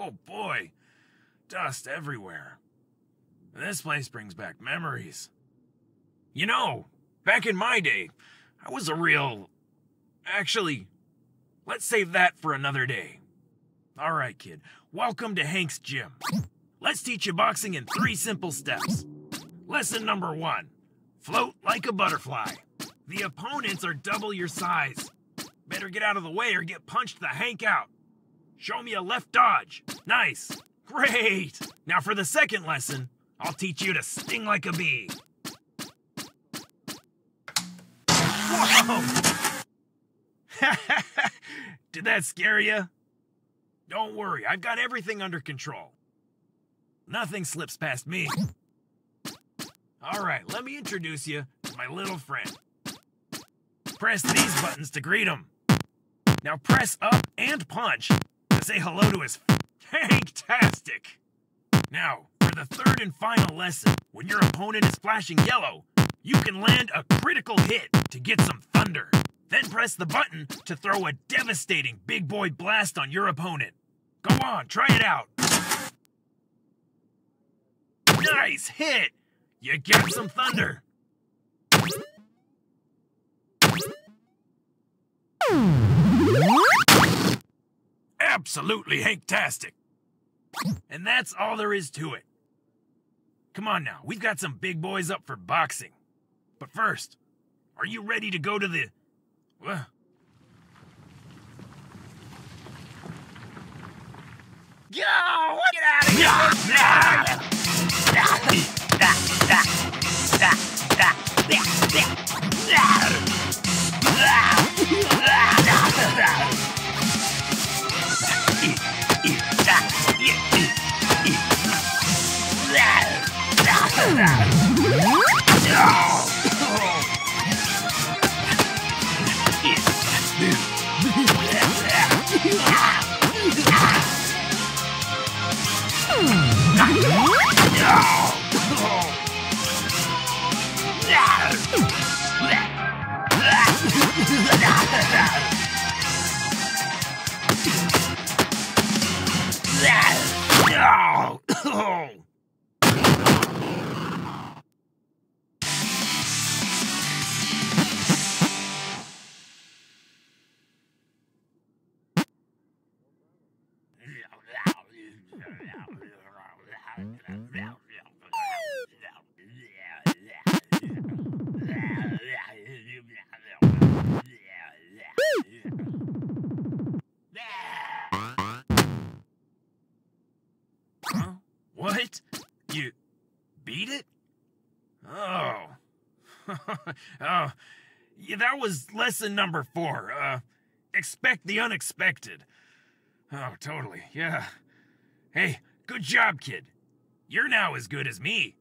Oh, dust everywhere. This place brings back memories. You know, back in my day, I was a real. Actually, let's save that for another day. All right, kid, welcome to Hank's Gym. Let's teach you boxing in three simple steps. Lesson number one float like a butterfly. The opponents are double your size. Better get out of the way or get punched the Hank out. Show me a left dodge. Nice. Great. Now for the second lesson, I'll teach you to sting like a bee. Whoa! Did that scare you? Don't worry, I've got everything under control. Nothing slips past me. All right, let me introduce you to my little friend. Press these buttons to greet him. Now press up and punch say hello to his Hanktastic. Now, for the third and final lesson, when your opponent is flashing yellow, you can land a critical hit to get some thunder. Then press the button to throw a devastating big boy blast on your opponent. Go on, try it out. Nice hit! You get some thunder. Absolutely hanktastic. And that's all there is to it. Come on now, we've got some big boys up for boxing. But first, are you ready to go to the. Well, Go! Get out of here! Huh? You beat it? Oh. oh. Yeah, that was lesson number four. Uh, expect the unexpected. Oh, totally. Yeah. Hey, good job, kid. You're now as good as me.